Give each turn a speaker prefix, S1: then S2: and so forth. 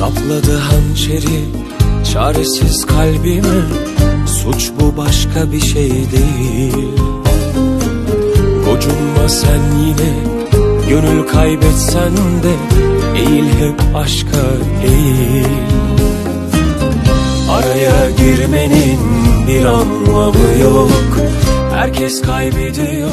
S1: Sapladı hançeri çaresiz kalbime Suç bu başka bir şey değil. Gocunma sen yine Gönül kaybetsen de Eğil hep aşka eğil Araya girmenin bir anlamı yok. Herkes kaybediyor